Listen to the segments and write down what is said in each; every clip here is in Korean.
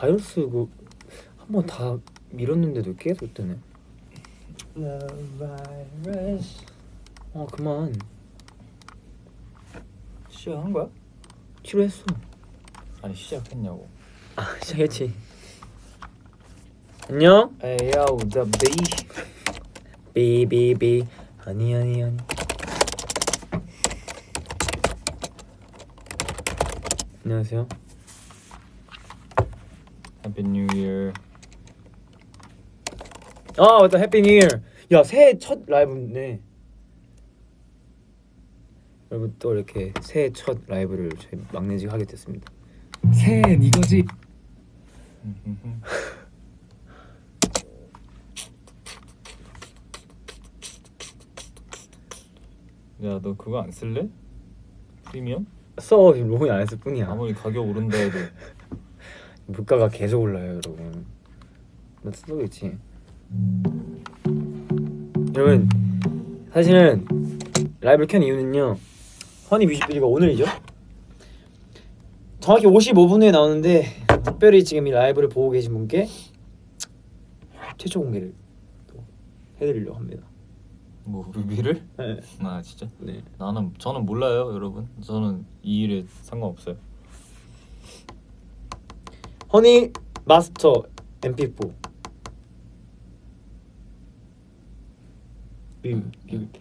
바이러스 그 한 번 다 밀었는데도 계속 뜨네. 아 그만 시작한 거야? 치료했어. 아니 시작했냐고. 아 시작했지. 안녕. 에이 야우 더 베이. 비비비 아니 아니 아니. 안녕하세요. Happy New Year. 아 맞다 Happy New Year. 야 새해 첫 라이브네. 여러분 또 이렇게 새해 첫 라이브를 저희 막내즈가 하게 됐습니다. 새해는 이거지 야 너 그거 안 쓸래? 프리미엄? 써 지금 로그인 안 했을 뿐이야. 아무리 가격 오른다 해도 물가가 계속 올라요, 여러분. 나 쓰고 있지. 여러분, 사실은 라이브를 켠 이유는요. 허니 뮤직비디오가 오늘이죠. 정확히 55분 후에 나오는데 특별히 지금 이 라이브를 보고 계신 분께 최초 공개를 또 해드리려고 합니다. 뭐 뮤비를? 네. 아 진짜? 네. 나는 저는 몰라요 여러분. 저는 이 일에 상관없어요. 허니 마스터 MP4. 음, 음.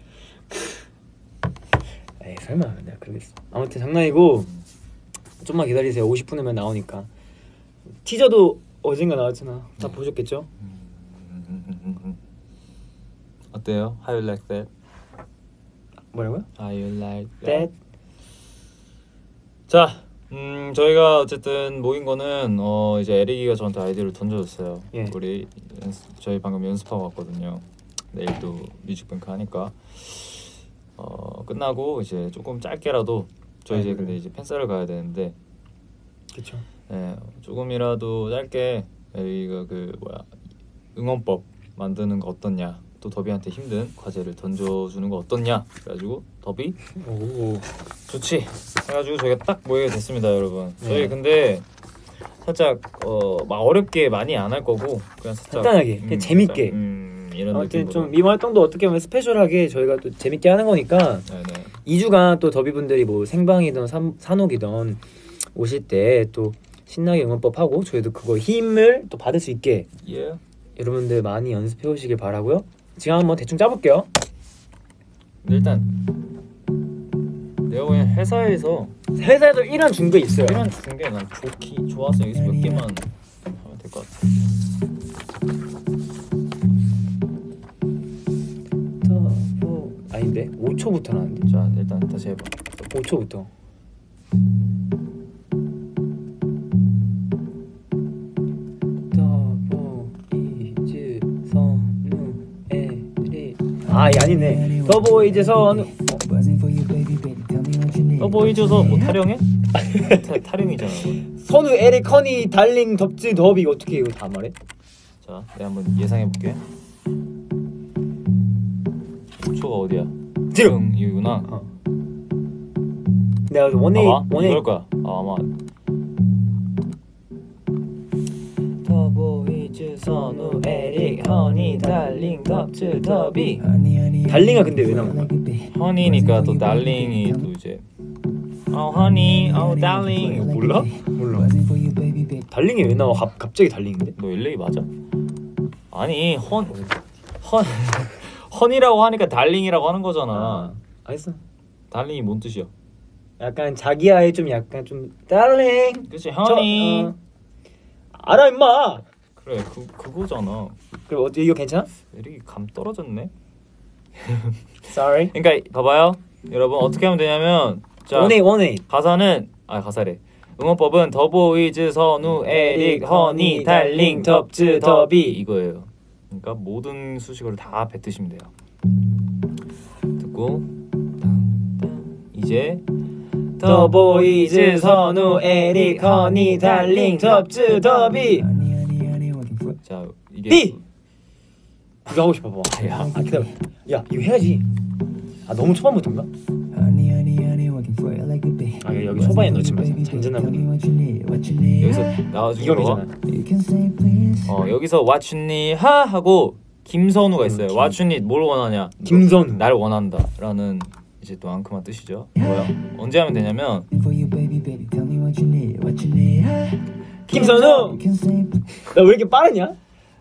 에이 설마 내가 그러겠어. 아무튼 장난이고 좀만 기다리세요. 50분 후면 나오니까. 티저도 어젠가 나왔잖아. 다 네. 보셨겠죠? 어때요? How you like that? 뭐라고요? How you like That 자, 음 저희가 어쨌든 모인 거는 어 이제 에릭이가 저한테 아이디어를 던져줬어요. 예. 우리 연습, 저희 방금 연습하고 왔거든요. 내일도 뮤직뱅크 하니까 어 끝나고 이제 조금 짧게라도 저희 이제 네. 근데 이제 팬사를 가야 되는데 그렇죠. 예, 조금이라도 짧게 에릭이가 그 뭐야 응원법 만드는 거 어떻냐 또 더비한테 힘든 과제를 던져주는 거 어떻냐 그래가지고 더비 오. 좋지 해가지고 저희가 딱 모이게 됐습니다 여러분 저희 네. 근데 살짝 어 막 어렵게 많이 안 할 거고 그냥 살짝 간단하게, 그냥 재밌게. 살짝, 음, 이런 아무튼 느낌으로 좀 미모 활동도 어떻게 보면 스페셜하게 저희가 또 재밌게 하는 거니까 네네 2주간 또 더비분들이 뭐 생방이든 산, 산옥이든 오실 때 또 신나게 응원법 하고 저희도 그거 힘을 또 받을 수 있게 예 여러분들 많이 연습해 오시길 바라고요. 지금 한번 대충 짜볼게요. 일단 내가 그냥 회사에서 회사에도 일한 준거 있어요. 이런 중계 난 좋기 좋아서 여기서 몇 개만 하면 될 것 같아 더, 아닌데 5초부터 나는데 자 일단 다시 해봐 5초부터. 아이 아니네 더보이즈 선우 더보이즈서 뭐 타령해? 타, 타령이잖아 그거. 선우 에릭 honey darling 덥즈 더비 어떻게 이거 다 말해? 자 내가 한번 예상해 볼게 5초가 어디야? 지금 응 이거구나 어. 내가 원에이 봐봐 원에이 이걸 거야 아, 아마 선우 에릭 허니 달링 덥즈 더비 달링아 근데 왜 나온 거야? 허니니까 또 달링이 또 이제 어 허니 어 달링 몰라? 몰라 darling이 왜 나와? 갑, 갑자기 darling인데? 너 LA 맞아? 아니 헌 헌, 헌이라고 하니까 darling이라고 하는 거잖아 알겠어 darling이 뭔 뜻이야? 약간 자기야의 좀 약간 좀 darling 그치 honey 저, 어. 알아 임마 그래 그, 그거잖아. 그럼 어때 이거 괜찮아? 에릭이 감 떨어졌네? Sorry. 그러니까 봐봐요. 여러분 어떻게 하면 되냐면 자 원에이 원에이 가사는 아 가사래. 응원법은 더보이즈 선우 에릭 honey darling 덥즈 더비 이거예요. 그러니까 모든 수식어를 다 뱉으시면 돼요. 듣고 이제 더보이즈 선우 에릭 honey darling 덥즈 더비. 자 이게 비! 이거 하고 싶어 봐 야. 아, 기다려 야 이거 해야지 아 너무 초반부터인가? 아 여기 초반에 넣지 마 잔잔하게 여기서 이거. 괜찮아 어 여기서 왓츠니 하 하고 김선우가 있어요. 음, 왓츠니 뭘 원하냐? 김선우 날 원한다 라는 이제 또 앙큼한 뜻이죠. 뭐야? 언제 하면 되냐면 김선우 나 왜 이렇게 빠르냐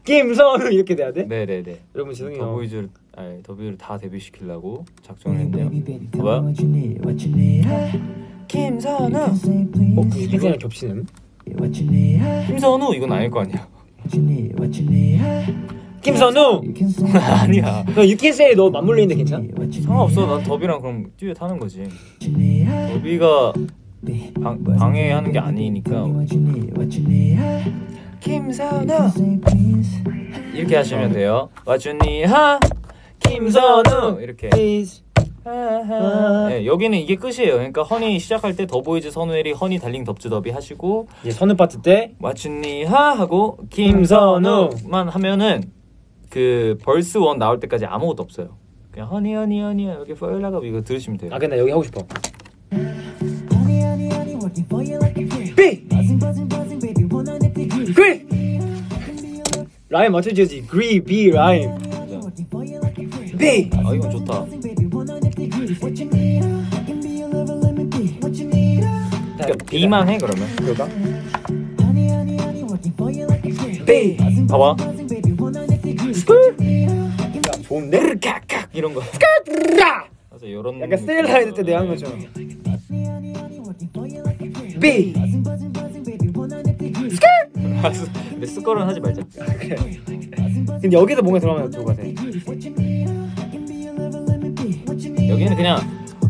김선우 이렇게 돼야 돼 네네네. 여러분 죄송해요 더보이즈를 아니 더보이즈를 다 데뷔시키려고 작정을 했네요. 봐봐요. 김선우. 어 김선우 겹치는 김선우 이건 아닐 거 아니야. 김선우 아니야. 너 유키스에 너 맞물리는데 괜찮아 상관없어. 난 더비랑 그럼 듀엣 하는 거지. 더비가 방, 방해하는 게 아니니까. 김선우 이렇게 하시면 돼요. 왓츠니 하 김선우 이렇게. 네, 여기는 이게 끝이에요. 그러니까 honey 시작할 때 더보이즈 선우 에릭 honey darling 덥즈 더비 하시고 이제 선우 파트 때 왓츠니 하 하고 김선우만 하면은 그 verse one 나올 때까지 아무것도 없어요. 그냥 허니 허니 허니 이렇게 퍼일라가 이거 들으시면 돼요. 아 근데 나 여기 하고 싶어 라임 맞춰줘야지 그리 B 라임 B 아 이건 좋다. 그러니까 B만 해 그러면. 그럴까? B 봐봐. 야 좋은데? 깍깍 이런 거. 야! 맞아 이런. 약간 세일라이드 때 내가 한 것처럼 B 알았어. 근데 스컬은 하지 말자. 근데 여기서 뭔가 들어가면 좋을 것 같아. 여기는 그냥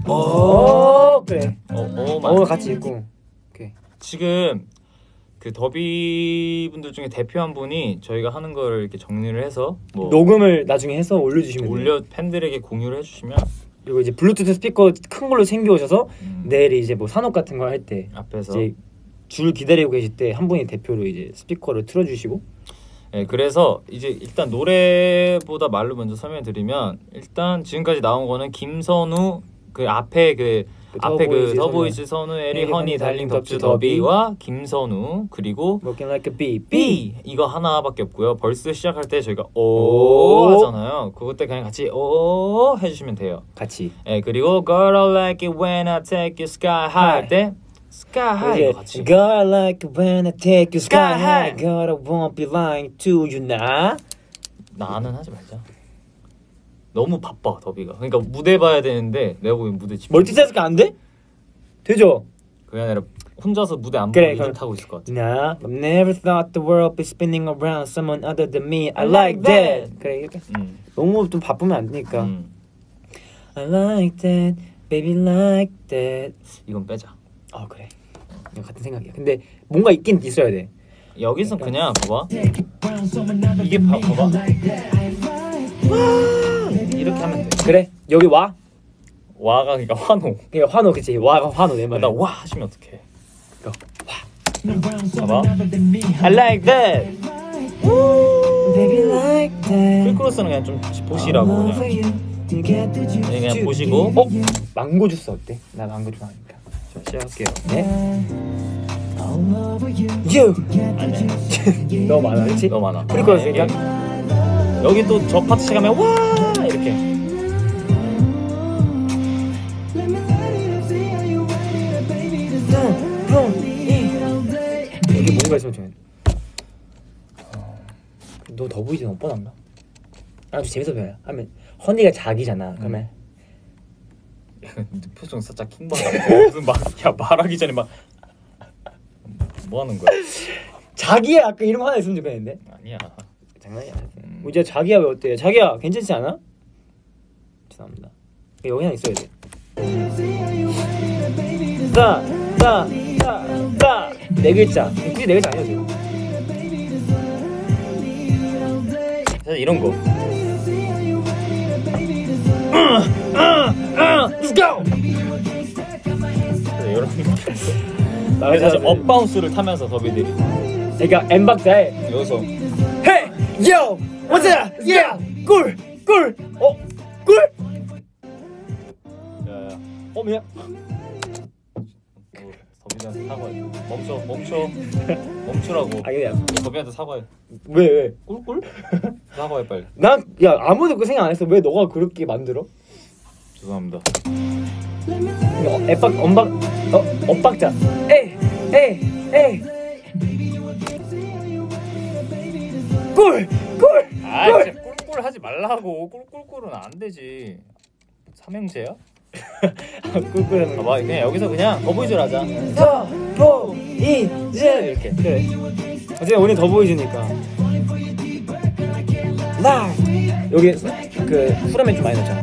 오 그래. 어 어만. 어 같이 있고. 오케이. 지금 그 더비 분들 중에 대표 한 분이 저희가 하는 거를 이렇게 정리를 해서 뭐 녹음을 나중에 해서 올려주시면 돼요. 올려 팬들에게 공유를 해주시면 그리고 이제 블루투스 스피커 큰 걸로 챙겨오셔서 음, 내일 이제 뭐 산업 같은 거 할 때 앞에서. 이제 줄 기다리고 계실 때 한 분이 대표로 이제 스피커를 틀어주시고 네, 그래서 이제 일단 노래보다 말로 먼저 설명드리면 일단 지금까지 나온 거는 김선우 그 앞에 그 그 앞에 그 더보이즈 선우 에릭 에리, honey darling 덥즈 더비와 김선우 그리고 Working like a bee B 이거 하나밖에 없고요. verse 시작할 때 저희가 오 오. 하잖아요. 그것 때 그냥 같이 오 해주시면 돼요. 같이 예 그리고 Girl I like it when I take you sky high 할때 sky high 같이 Girl I like when I take you sky Sky high high. Girl I won't be lying to you now 나는 하지 말자. 너무 바빠 더비가. 그러니까 무대 봐야 되는데 내가 보기엔 무대 집. 멀티태스크 안 돼? 되죠? 그게 아니라 혼자서 무대 안 보고 그래, 리듬 그럼- 타고 있을 것 같아. Nah, I've never thought the world be spinning around someone other than me. I I like like that. that. 그래 이렇게 음. 너무 좀 바쁘면 안 되니까. 음. I like that, baby like that. 이건 빼자. 아 그래. 같은 생각이야. 근데 뭔가 있긴 있어야 돼. 여기서 그냥 봐봐. 이게 봐, 봐봐. 이렇게 하면 돼. 그래 여기 와. 와가 그러니까 환호. 그냥 환호 그치. 와가 환호 내 말. 나와 하시면 어떡해. 어, 봐봐. I like that. 풀크로스는 그냥 좀 보시라고 그냥. 네, 그냥 보시고. 어? 망고 주스 어때? 나 망고 좋아하니까. 자, 시작할게요. 네. You. 너무 많아, 그렇지? 너무 많아. 일단. 여기 또 저 파트 시작하면 와 이렇게. 여기 뭔가 있으면 좋겠네. 너 더 보이즈 못 뻔한가? 아좀 재밌어 보여. 하면 허니가 자기잖아. 그러면 표정 살짝 킹받아. 무슨 막야 말하기 전에 막 뭐 하는 거야? 자기야 아까 이름 하나 있으면 좋겠는데. 아니야. 장난이야. 음. 뭐 이제 자기야 왜 어때? 자기야 괜찮지 않아? 죄송합니다. 여기 하나 있어야 돼. 따, 따, 따, 따. 네 글자. 굳이 네 글자 아니어도 돼. 사실 이런 거. Let's go. 이런 느낌. 나 사실 up bounce를 타면서 더비들이 그러니까 엇박자에 여기서 Hey, yo, what's up? Yeah, 꿀, 꿀, 어, 꿀. 야야 어, 미안. 더비한테 사과해. 멈춰, 멈춰, 멈추라고. 아 이거 야, 더비한테 사과해. 왜 왜? 꿀꿀? 사과해 빨리. 난야 아무도 그 생각 안 했어. 왜 너가 그렇게 만들어? 죄송합니다. 어, 애박 엄박 어 엇박자. 에이 에이 에이. 꿀 꿀. 아, 꿀! 진짜 꿀꿀 하지 말라고. 꿀꿀꿀은 안 되지. 삼형제야? 꿀꿀. 봐봐, 그냥 여기서 그냥 더보이즈를 하자. 더보 이즈 이렇게 그래. 어제 오늘 더보이즈니까. 나 여기 그 후렴에 좀 많이 넣자.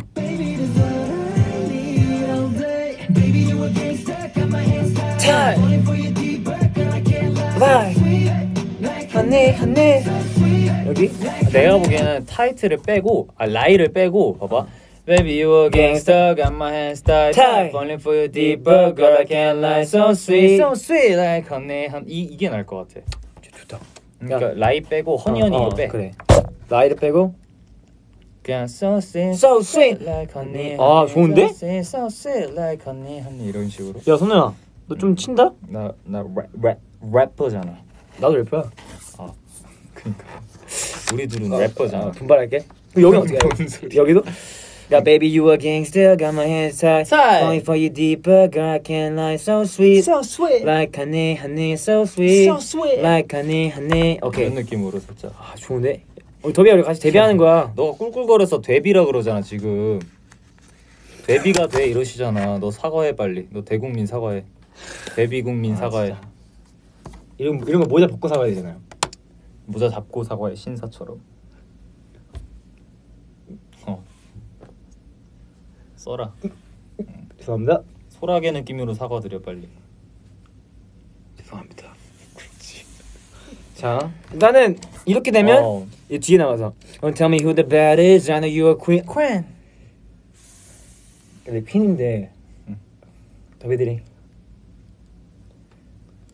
Time like honey honey 여기 내가 보기에는 타이틀을 빼고, 아 라이를 빼고, 봐봐. Baby you a gangster, got my hands tied, Tie. falling for you deeper, girl I can't lie, so sweet, so sweet like honey, honey. 이 이게 나을 것 같아. 좋다. 그러니까 라이 빼고 허니 허니 어, 이거 빼. 그래. 나이를 빼고 그냥 so sweet, So sweet. like honey. 아, 좋은데? So sweet, so sweet like honey, honey 이런 식으로. 야 선우야 너 좀 친다? 나나랩 래퍼잖아. 나도 래퍼야. 그러니까 우리 둘은 래퍼잖아. 아, 분발할게. 여기 어떻게? 해? 여기도? 야 baby you a gangster got my hands tied Tied. falling for you deeper girl I can't lie so sweet So sweet, like honey honey so sweet so sweet. like honey honey 오케이 느낌으로 살짝. 아 좋은데? 어, 더비야 우리 같이 데뷔하는 거야 너가 꿀꿀거려서 데뷔라 그러잖아 지금. 데뷔가 돼 이러시잖아. 너 사과해 빨리. 너 대국민 사과해. 데뷔 국민 아, 사과해. 진짜. 이런 이런 거 모자 벗고 사과해야 되잖아요 모자 잡고 사과해 신사처럼. 어. 써라. 죄송합니다 소라게 느낌으로 사과드려 빨리. 죄송합니다 자 일단은 이렇게 되면 어. 이 뒤에 나가서. Don't tell me who the bad is. I know you're a queen. Queen. 근데 퀸인데 응. 더비들이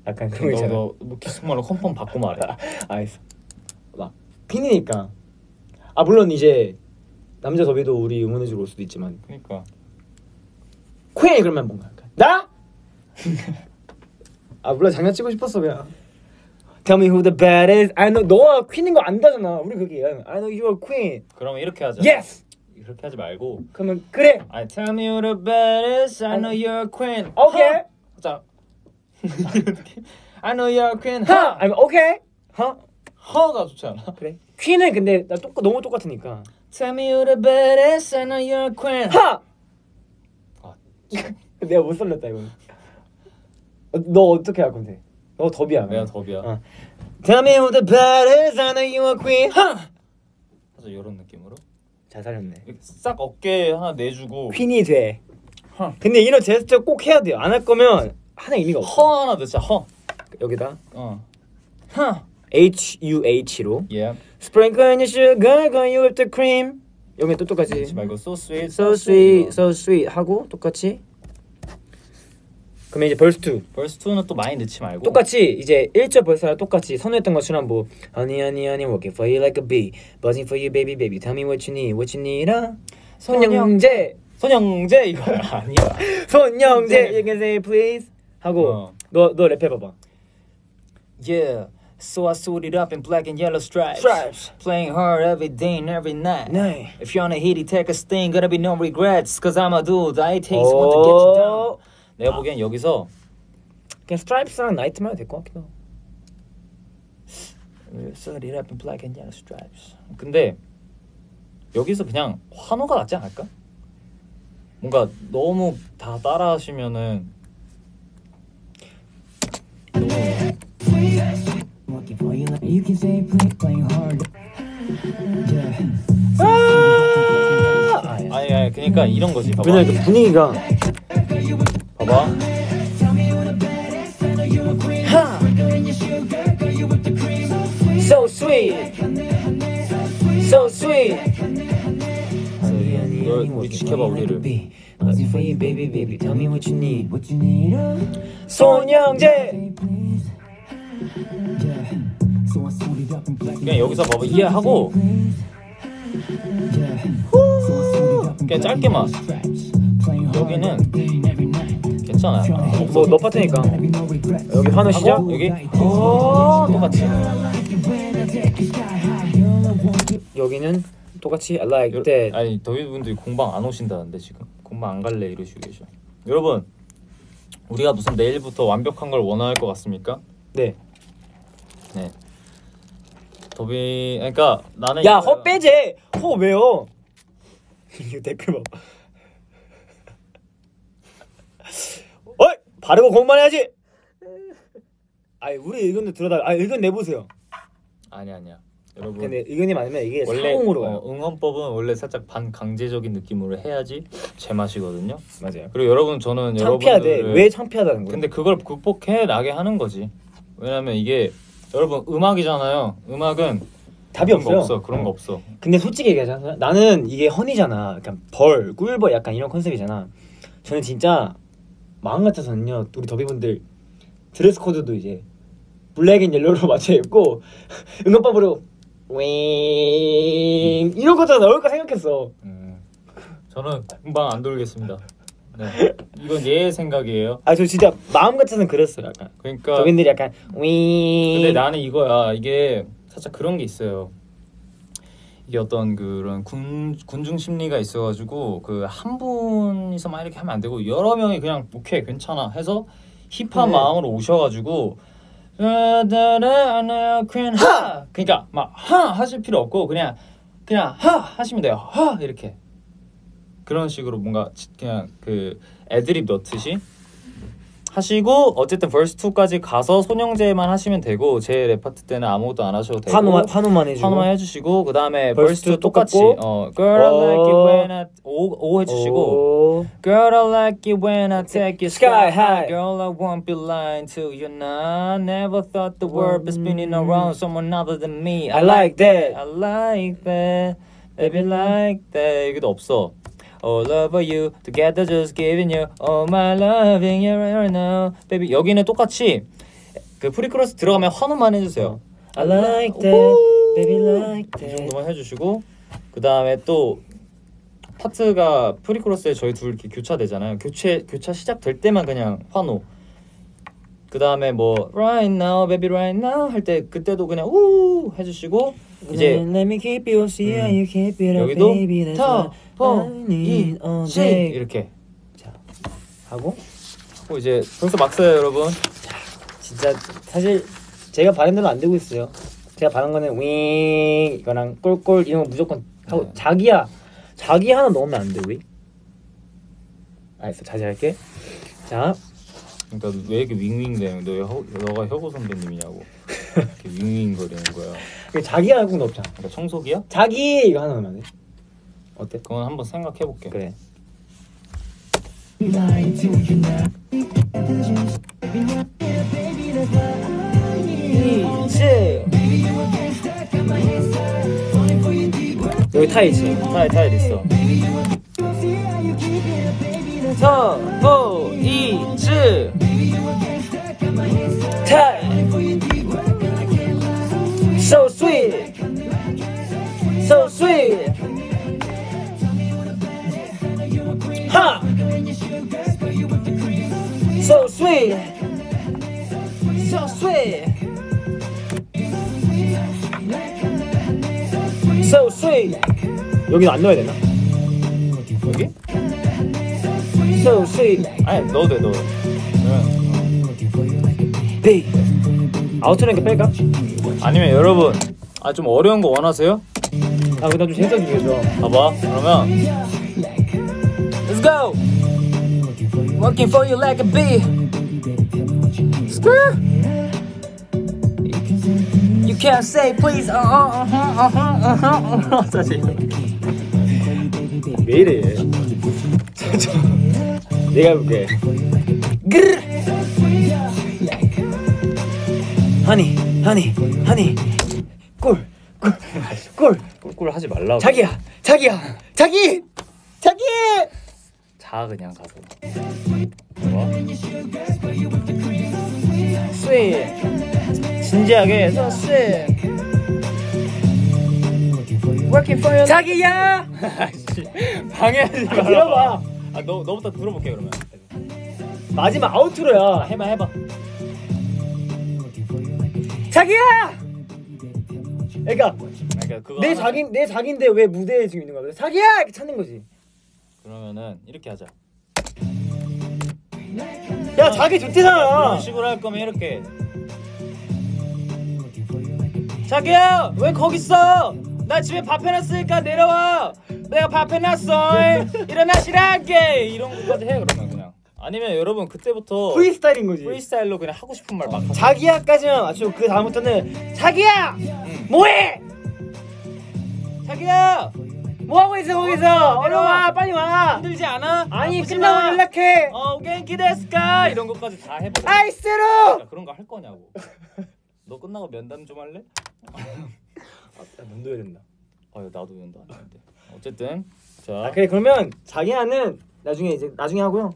약간 그런 거 있잖아. 너너 뭐 키스말로 컨펌 받고 말해. 알겠어. 막 퀸이니까. 아 물론 이제 남자 더비도 우리 응원해주러 올 수도 있지만. 그러니까. 퀸 그러면 뭔가 약간, 나? 아 물론 장난치고 싶었어 그냥 Tell me who the bad is I know 너가 퀸인 거 안다잖아 우리 그게 I know you're a queen 그러면 이렇게 하자. Yes 이렇게 하지 말고. 그러면 그래 I tell me who the baddest. I know you're a queen. 오케이 자. I know you're a queen. 하 하. 아니 오케이 하 허가 좋지 않아? 그래 퀸은 근데 나 똑, 너무 똑같으니까 Tell me who the baddest. I know you're a queen. 하 아, 내가 못 살렸다 이거 어, 너 어떻게 할 건데 너 더비야 내가 더비야. 어. Tell me who the baddest I know you're a queen 하 그래서 이런 느낌으로 잘 살렸네 이렇게 싹 어깨 하나 내주고 퀸이 돼 하. 근데 이런 제스처 꼭 해야 돼요 안 할 거면 하나 의미가 없어 허 하나 넣자. 허. 여기다 어. 하. H U H로 Yeah. Sprinkle in your sugar, go you whip the cream. 여기 또 똑같이 하지 말고 so sweet. So sweet, so sweet 하고 똑같이. 그러면 이제 벌스 2 벌스 2는 또 많이 넣지 말고. 똑같이 이제 1절 벌스랑 똑같이 선우했던 것처럼 뭐 Honey honey honey working for you like a bee Buzzing for you baby baby Tell me what you need what you need 아 손영재 손영재 이거 아니야. 손영재 You can say please 하고 어. 너 너 랩해봐봐 Yeah. So I suited up in black and yellow stripes. Stripes. Playing hard every day and every night. 네 If you're on a hitty, take a sting. Gonna be no regrets. Cause I'm a dude. I takes one to get you down. 오 내가 보기엔 여기서 그냥 스트라이프랑 나이트만 해도 될 것 같기도 하고 Suited up in black and yellow stripes. 근데 여기서 그냥 환호가 낫지 않을까? 뭔가 너무 다 따라 하시면은 너무 hard. Yeah. 아! 아니 아니 그러니까 이런 거지 봐봐 왜냐면 그 분위기가 봐봐 So sweet So sweet 너 우리 지켜봐 우리를 Buzzing for you baby baby Tell me what you need What you need, uh, 손영재. 그냥 여기서 봐봐 이해하고 그냥 짧게만. 여기는 했잖아. 뭐 너 파트니까 여기 환호 시작 하고 여기 어 똑같이. 여기는 똑같이 I like 여- that 아니 더위분들이 공방 안 오신다는데 지금 공방 안 갈래 이러시고 계셔. 여러분 우리가 무슨 내일부터 완벽한 걸 원할 것 같습니까? 네. 네. 더비 그러니까 나는 야, 이거야. 허 빼제. 허 왜요? 이거 댓글 봐. 어이, 바르고 공부만 해야지. 아니, 우리 의견도 들어다. 아, 의견 내보세요. 아니 아니야. 여러분 근데 의견이 많으면 이게 원래 사공으로 가요. 어, 응원법은 원래 살짝 반강제적인 느낌으로 해야지 제맛이거든요. 맞아요. 그리고 여러분 저는 창피하대. 여러분들을 왜 창피하다는 거야? 근데 그걸 극복해 나게 하는 거지. 왜냐면 이게 여러분 음악이잖아요. 음악은 답이 그런 거 없어요. 없어. 그런 거 없어. 근데 솔직히 얘기하자. 나는 이게 honey잖아. 약간 벌, 꿀벌 약간 이런 컨셉이잖아. 저는 진짜 마음 같아서는요. 우리 더비분들 드레스 코드도 이제 black and yellow로 맞춰 입고 응원법으로 윙 이런 것도 나올까 생각했어. 음, 저는 금방 안 돌겠습니다. 네. 이건 얘의 생각이에요. 아 저 진짜 마음 같아서는 그랬어요. 약간 그러니까 더비분들이 약간 윙. 근데 나는 이거야. 이게 살짝 그런 게 있어요. 이게 어떤 그런 군 군중 심리가 있어가지고 그 한 분이서만 이렇게 하면 안 되고 여러 명이 그냥 오케이 괜찮아 해서 힙한 네. 마음으로 오셔가지고 하! 그러니까 막 하! 하실 필요 없고 그냥 그냥 하! 하시면 돼요. 하! 이렇게. 그런 식으로 뭔가 지- 그냥 그 애드립 넣듯이 하시고 어쨌든 verse 2까지 가서 손영재만 하시면 되고 제 랩파트 때는 아무것도 안 하셔도 되고 환호만 환호만 해주고. 환호만 해주시고 그 다음에 verse verse 2 two 똑같이. 어 girl I like it 어. when I 오, 오 해주시고 오. girl I like it when I take you Sky high girl I won't be lying to you now never thought the world be spinning around someone other than me I like that. I like that baby like that 여기도 없어 All over you together just giving you all my loving you right now baby 여기는 똑같이 그 pre-chorus 들어가면 환호만 해주세요 I like that, baby like 이 that. 정도만 해주시고 그 다음에 또 파트가 pre-chorus에 저희 둘 이렇게 교차되잖아요. 교체 교차 시작될 때만 그냥 환호. 그 다음에 뭐 right now, baby right now 할 때 그때도 그냥 우 해주시고 이제 Let me keep you, see how you keep it up, 여기도 baby. That's 터, what I 포, need 이, all 시 day. 이렇게 하고 하고 이제 벌써 막 써요 여러분. 진짜 사실 제가 바른 대로 안 되고 있어요. 제가 바른 거는 윙 이거랑 꼴꼴 이런 거 무조건 하고 네. 자기야 자기 하나 넣으면 안돼 왜? 알았어 자제할게. 자 그러니까 왜 이렇게 윙윙 대요? 너 혀, 너가 혁오 선배님이냐고 이렇게 윙윙거리는 거야. 자기 알고는 없잖아. 그러니까 청소기야? 자기 이거 하나만 해. 어때? 그건 한번 생각해 볼게. 그래. 여기 타이지. 타일 타일 있어. 3, 4, 2, 1 sweet So sweet So sweet 여기는 안 넣어야 되나? 여기? So sweet 아니 넣어도 돼 넣어도 돼. 아우트랭크 뺄까? 아니면 여러분 아 좀 어려운 거 원하세요? 아 그다음 좀 주기 위해서 봐봐 그러면 Let's go Working for you like a bee You can't say please uh uh uh uh uh uh uh 사실 왜 이래? 내가 해볼게. 그르. 하니 하니 하니. 꿀꿀꿀. 꿀 꿀 하지 말라고. 자기야 자기야 자기 자기 자 그냥 가서 봐봐 sweet 진지하게 해서 sweet Working for you 자기야 방해하지 아, 들어봐 아 너, 너부터 들어볼게 그러면 마지막 outro야. 해봐 해봐. 자기야. 그러니까 그러니까 그거 내 하나- 자기 내 자기인데 왜 무대에 지금 있는 거야? 자기야 이렇게 찾는 거지. 그러면은 이렇게 하자. 야 자기 좋대잖아. 이런 식으로 할 거면 이렇게. 자기야 왜 거기 있어? 나 집에 밥 해놨으니까 내려와. 내가 밥 해놨어. 일어나시라게 이런 것까지 해 그러면 그냥. 아니면 여러분 그때부터 프리스타일인 거지. 프리스타일로 그냥 하고 싶은 말 막. 하세요. 자기야까지만 맞추고 그 다음부터는 자기야 응. 뭐해? 자기야 뭐 하고 있어 거기서? 얼른 와 빨리 와. 힘들지 않아? 아니 아프지 끝나고 마. 연락해. 어 겐키 데스까 이런 것까지 다 해버려. 아이스로. 야, 그런 거 할 거냐고. 너 끝나고 면담 좀 할래? 아, 면도 해야 된다. 아 나도 면담 안 하는데. 어쨌든 자 아 그래 그러면 자기야는 나중에 이제 나중에 하고요.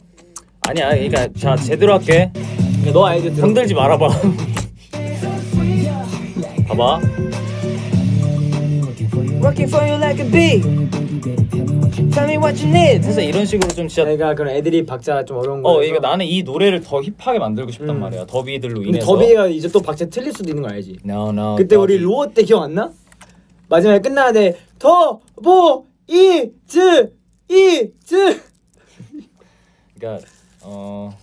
아니야 그러니까 자 제대로 할게. 너 아이디어 들어. 흔들지 말아봐. 봐봐. Working for you like a bee. Tell me what you need. 그래서 이런 식으로 좀 진짜. 내가 그런 애들이 박자 좀 어려운 거. 어, 이거 나는 이 노래를 더 힙하게 만들고 싶단 음. 말이야. 더비들로 근데 인해서. 더비가 이제 또 박자 틀릴 수도 있는 거 알지? No, no. 그때 우리 더비. ROAR 때 기억 안 나? 마지막에 끝나는데 더보이즈 이즈 그러니까 어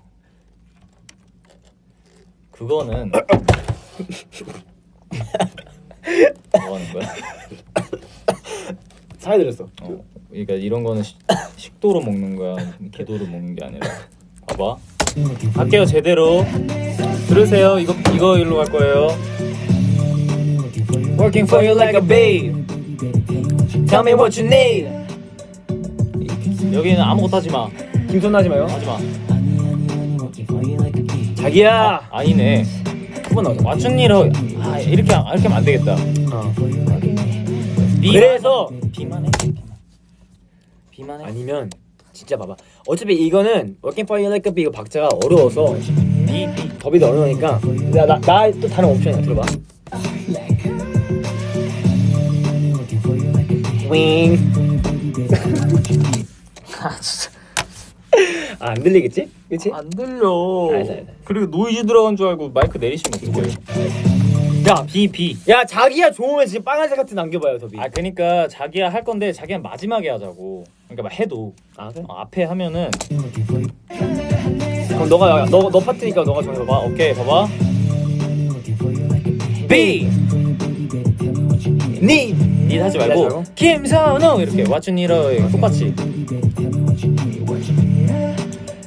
그거는 뭐 하는 거야? 잘 들었어. 어, 그러니까 이런 거는 식, 식도로 먹는 거야, 기도로 먹는 게 아니라. 봐봐. 할게요 제대로. 들으세요. 이거 이거 일로 갈 거예요. Working for you like a babe. Tell me what you need. 여기는 아무것도 하지 마. 김선 하지 마요. 하지 마. 자기야. 아 니네. 한번 나오자. 맞춘 일을 아, 이렇게 이렇게 하면 안 되겠다. 어. 그래서- 비만 해. 비만. 비만 해. 아니면 진짜 봐봐. 어차피 이거는 Working for You Like a Bee 이거 박자가 어려워서 비 비. 더비도 어려우니까 나나 또 다른 옵션이야 들어봐. 윙. 아 진짜. 아, 안 들리겠지? 그렇지? 안 들려. 알았어, 알았어. 그리고 노이즈 들어간 줄 알고 마이크 내리시면 어떡해. 야, 비 비. 야 자기야 좋으면 지금 빨간색 하트 남겨봐요 더비. 아 그러니까 자기야 할 건데 자기야 마지막에 하자고. 그러니까 막 해도 아 그래? 어, 앞에 하면은 그럼 너가 너너 파트니까 너가 정해봐. 오케이 봐봐. B 니. 니 하지 말고? 김선우 이렇게 니러 똑같이.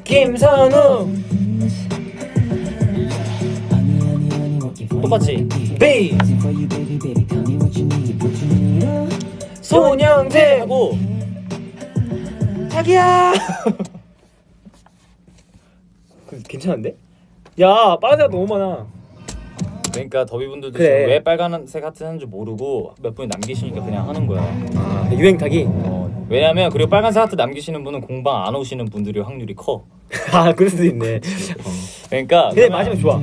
김선우. 똑같이. B. 손영재. 하고 자기야. 그, 괜찮은데? 야 빨간색 너무 많아. 그러니까 더비분들도 그래. 지금 왜 빨간색 하트 하는 줄 모르고 몇 분이 남기시니까 그냥 하는 거야. 유행 타기. 어, 왜냐면 그리고 빨간색 하트 남기시는 분은 공방 안 오시는 분들이 확률이 커. 아 그럴 수도 있네. 그러니까 근데 마지막 좋아.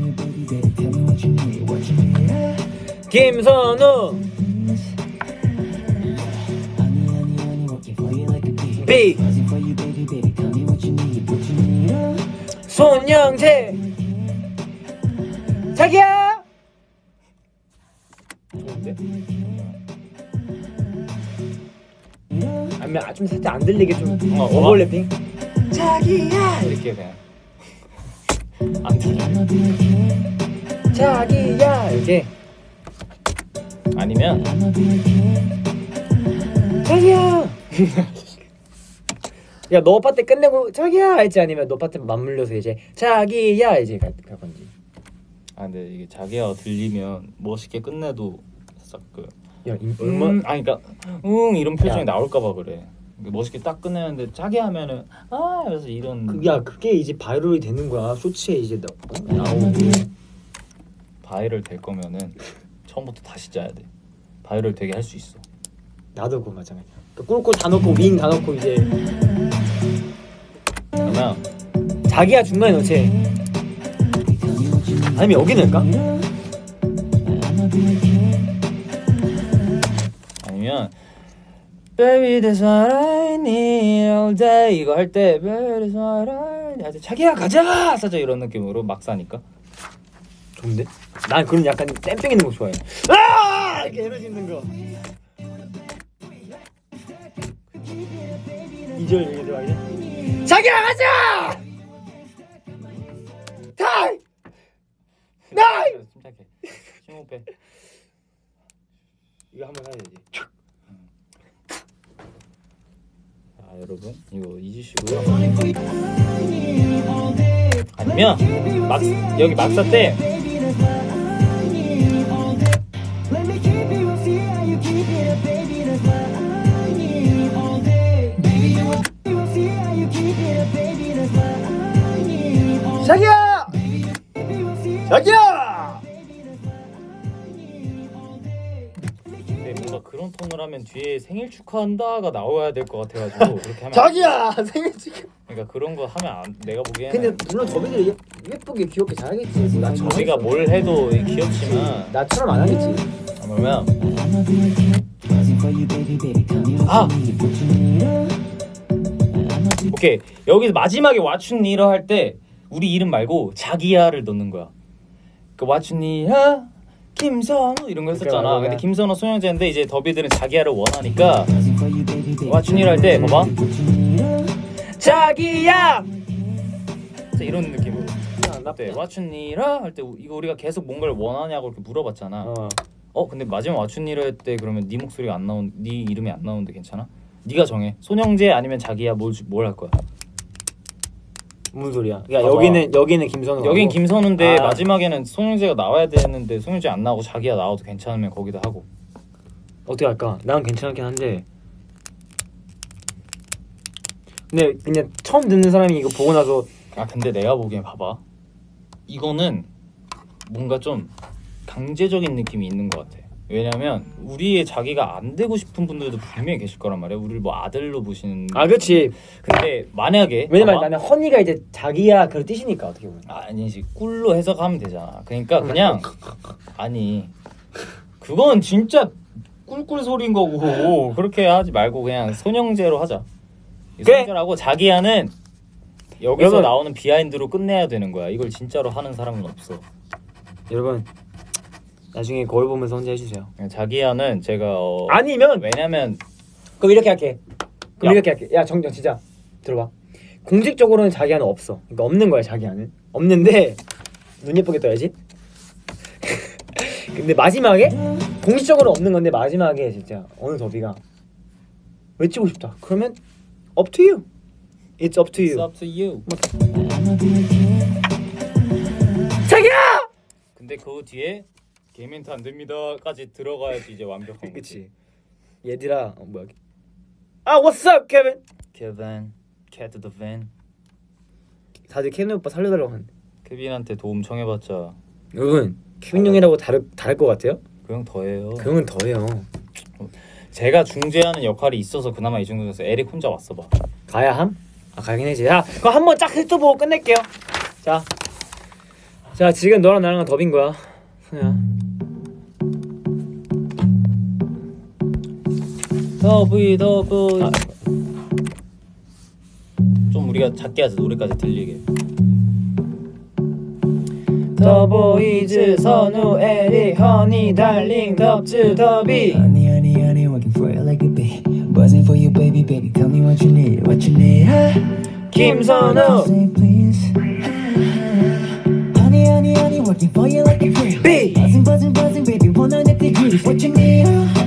김선우. B. 손영재. 자기야. 좋은데? 아니면 아, 좀 살짝 안 들리게 좀 어, 어. 오버래핑. 자기야. 이렇게 그냥 안 들려. 자기야 이렇게. 아니면 자기야. 야 너 파트 끝내고 자기야 할지 아니면 너 파트 맞물려서 이제 자기야 이제 갈, 갈 건지. 아 근데 이게 자기가 들리면 멋있게 끝내도 살짝 그 야 이, 음, 얼마? 아니 그러니까 응 이런 표정이 야. 나올까봐 그래. 멋있게 딱 끝내는데 짜게 하면은 아 그래서 이런 그, 야 그게 이제 viral이 되는 거야 쇼츠에 이제 나, 어? 나오고. 바이럴 될 거면은 처음부터 다시 짜야 돼. 바이럴 되게 할 수 있어. 나도 그거 마찬가지야. 그 꿀꿀 다 넣고 윙 다 넣고 이제 그러면 자기야 중간에 넣지. 아니면 여기 넣을까? 아니면 Baby that's what I need all day 이거 할 때 Baby that's what I need 할 때 자기야 가자 살짝 이런 느낌으로 막 사니까 좋은데? 난 그런 약간 땜병 있는 거 좋아해. 아! 이렇게 에너지 있는 거. 2절 얘기 들어가게. 자기야 가자! 타이! 나이! 침착해 심호흡해 이거 한번 해야 되지. 자 여러분 이거 잊으시고요 아니면 막 여기 막사 때. 자기야! 자기야! 톤을 하면 뒤에 생일 축하한다가 나와야 될 것 같아가지고 그렇게 하면 자기야! 생일 축하. 그러니까 그런 거 하면 안, 내가 보기에는 근데 물론 저비들이 예- 예쁘게 귀엽게 잘하겠지. 난 저희가 뭘 해도 귀엽지만 나처럼 안 하겠지. 그러면 uh. I'ma be 오케이 여기서 마지막에 왓춘니러 할때 우리 이름 말고 자기야를 넣는 거야. 그 왓춘니야 김선우 이런 거 했었잖아. 맞아. 근데 김선우 소영재인데 이제 더비들은 자기야를 원하니까 baby. 왓춘니러 할때 봐봐. 자기야 자, 이런 느낌으로. 네, 왓춘니라 할 때 이거 우리가 계속 뭔가를 원하냐고 이렇게 물어봤잖아. 어. 어 근데 마지막 왓춘니라 할 때 그러면 네 목소리가 안 나온 네 이름이 안 나오는데 괜찮아? 네가 정해. 손영재 아니면 자기야 뭘할 거야? 무슨 소리야? 그러니까 봐봐. 여기는 여기는 김선우. 여긴 김선우인데 아. 마지막에는 송영재가 나와야 되는데 송영재 안 나오고 자기가 나와도 괜찮으면 거기다 하고 어떻게 할까? 난 괜찮긴 한데. 근데 그냥 처음 듣는 사람이 이거 보고 나서 아 근데 내가 보기엔 봐봐 이거는 뭔가 좀 강제적인 느낌이 있는 것 같아 왜냐면 우리의 자기가 안 되고 싶은 분들도 분명히 계실 거란 말이야 우리를 뭐 아들로 보시는 아 그렇지. 근데 만약에 왜냐면 봐봐. 나는 허니가 이제 자기야 그런 뜻이니까 어떻게 보면. 아, 아니지 꿀로 해석하면 되잖아 그러니까 그냥 아니 그건 진짜 꿀꿀 소리인 거고 그렇게 하지 말고 그냥 손영재로 하자 그래. 손영재라고 자기야는 여기서 여러분. 나오는 비하인드로 끝내야 되는 거야 이걸 진짜로 하는 사람은 없어 여러분 나중에 거울 보면서 혼자 해주세요. 그냥 자기야는 제가 어, 아니면 왜냐면 그럼 이렇게 할게. 그럼 야. 이렇게 할게. 야 정정 진짜 들어봐. 공식적으로는 자기야는 없어. 그러니까 없는 거야 자기야는. 없는데 눈 예쁘게 떠야지. 근데 마지막에 공식적으로 없는 건데 마지막에 진짜 어느 더비가 외치고 싶다. 그러면 up to you. It's up to it's you. up to you. 자기야. 근데 그 뒤에 개멘트 안 됩니다까지 들어가야지 이제 완벽한 거지 그치. 얘들아 어, 뭐야? 아 what's up 케빈? 케빈 cat the van 다들 케빈 오빠 살려달라고 하는데 케빈한테 도움 청해봤자 여러분 케빈 형이라고 다를 다를 것 같아요? 그 형 더해요 그 형은 더해요. 제가 중재하는 역할이 있어서 그나마 이 정도 됐어. 에릭 혼자 왔어 봐. 가야 함? 아 가긴 해지. 야 그럼 한번 쫙 훑어보고 끝낼게요. 자, 자 지금 너랑 나랑 더빈 거야. 소야. 더브이 더브이. 아, 좀 우리가 작게 하자 노래까지 들리게. 더보이즈 선우 에릭 허니 달링 덥즈 더비 Honey, honey, honey, working for you like a bee. Buzzing for you, baby, baby. Tell me what you need, what you need. 김선우. Honey, honey, honey, working for you like a bee. Buzzing, buzzing, buzzing, baby. 100 degrees. What you need?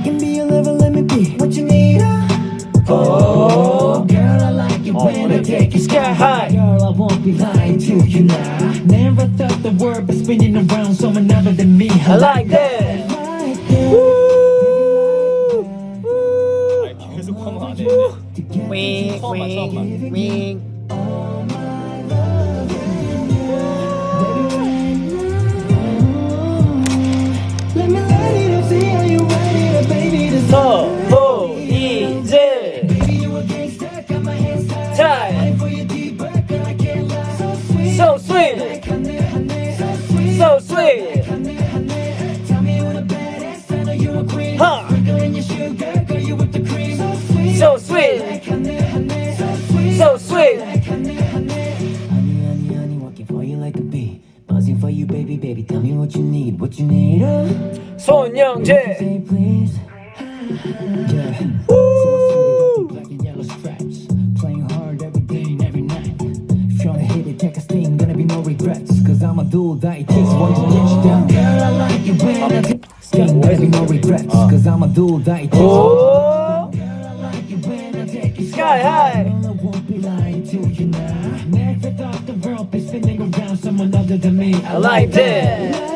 Take a sting, gonna be no regrets. Cause I'm a dude that it takes one to you down. Girl, I like you when I take a sting, gonna be no regrets. Cause I'm a dude that it takes 오 Girl, I like it when I take you Sky high. I won't be lying to you now. Never thought the world be spinning around someone other than me. I. Like that.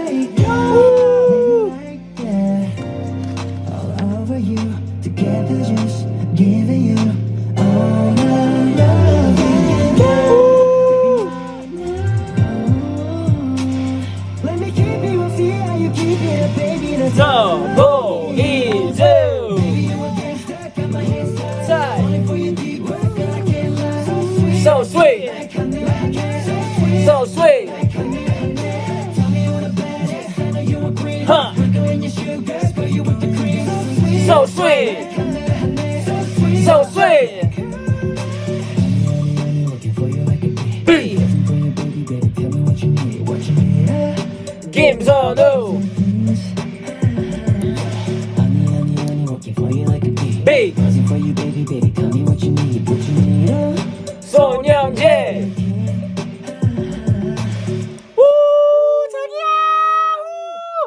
Need. Ah, 손영재 우 자기야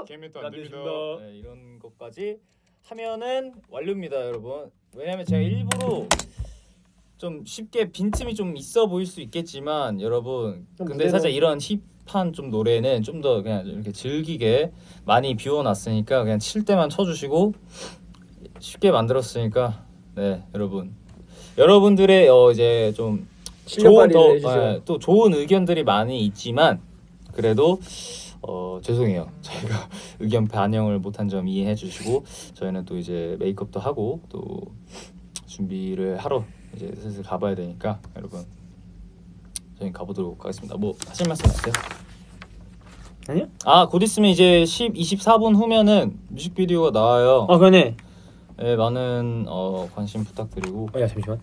개미도 안안 됩니다. 네, 이런 것까지 하면은 완료입니다, 여러분. 왜냐면 제가 일부러 좀 쉽게 빈틈이 좀 있어 보일 수 있겠지만 여러분 좀 근데 살짝 이런 힙 한 좀 노래는 좀 더 그냥 이렇게 즐기게 많이 비워놨으니까 그냥 칠 때만 쳐주시고 쉽게 만들었으니까. 네 여러분. 여러분들의 어 이제 좀 실력 좋은 발휘를 더, 해주세요. 예, 또 좋은 의견들이 많이 있지만 그래도 어 죄송해요. 저희가 의견 반영을 못한 점 이해해 주시고 저희는 또 이제 메이크업도 하고 또 준비를 하러 이제 슬슬 가봐야 되니까 여러분 저희 가보도록 하겠습니다 뭐 하실 말씀 있으세요? 아니요? 아 곧 있으면 이제 10, 24분 후면은 뮤직비디오가 나와요 아 그러네 네, 많은 어, 관심 부탁드리고 어야 잠시만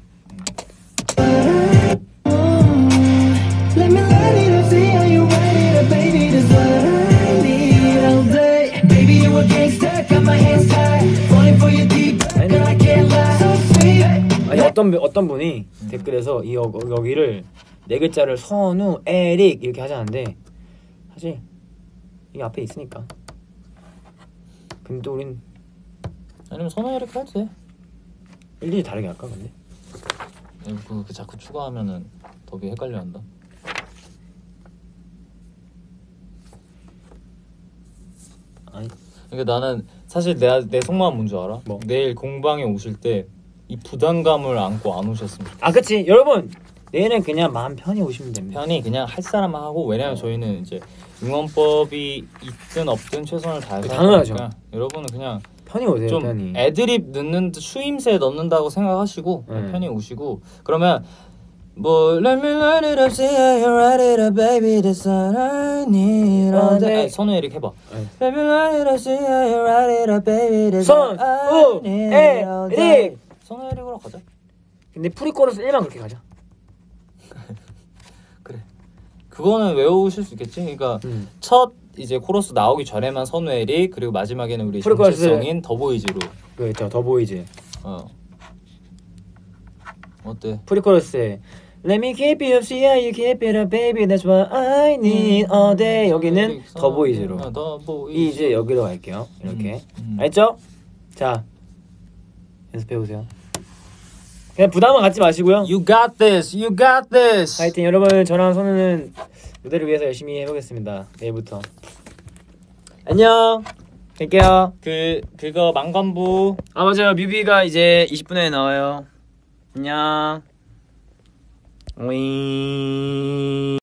Let me let it up, see how you ride it up, baby. That's what I need all day. Baby, you a gangster, got my hands tied. Falling for your deep, girl, I can't lie. So sweet. 아니 어떤 분- 어떤 분이 댓글에서 이 여, 여기를 네 글자를 선우 에릭 이렇게 하자는데 사실 이게 앞에 있으니까 근데 또 우린 아니면 선호 이렇게 해도 돼 일일이 다르게 할까 근데 그, 그 자꾸 추가하면은 더비 헷갈려 한다 아니 그러니까 나는 사실 내가 내 속마음 뭔 줄 알아? 뭐? 내일 공방에 오실 때 이 부담감을 안고 안 오셨으면 좋겠어. 아 그치 여러분 내일은 그냥 마음 편히 오시면 됩니다 편히 그냥 할 사람만 하고 왜냐면 저희는 이제 응원법이 있든 없든 최선을 다해서 그 당연하죠. 하니까 여러분은 그냥 편히 오세요 좀 편히 애드립 넣는 추임새 넣는다고 생각하시고 네. 편히 오시고 그러면 뭐 Let me light it up, see how you ride it up, baby, that's what I need all day. 아니, 선우 이렇게 해봐. 네. Let me light it up, see how you ride it up, baby, that's 선, what I 우, need 에, all day. 선우 에릭으로 가자. 근데 pre-chorus 1만 그렇게 가자 그래. 그거는 외우실 수 있겠지. 그러니까 음. 첫 이제 코러스 나오기 전에만 선우 에릭 그리고 마지막에는 우리. 정체성인 더보이즈로. 그저 더보이즈 어. 어때? pre-chorus에 Let me keep you up, see how you keep it up, baby. That's what I need all day. 여기는 더보이즈로. 어, 더보이즈. 이제 여기로 갈게요. 이렇게. 음. 알죠? 자, 연습해 보세요. 그냥 부담은 갖지 마시고요. You got this. You got this. 하여튼 여러분 저랑 선우는 무대를 위해서 열심히 해보겠습니다. 내일부터. 안녕. 뵐게요. 그 그거 망관부 아 맞아요. 뮤비가 이제 20분에 나와요. 안녕. 오잉.